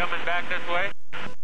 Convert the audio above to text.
coming back this way.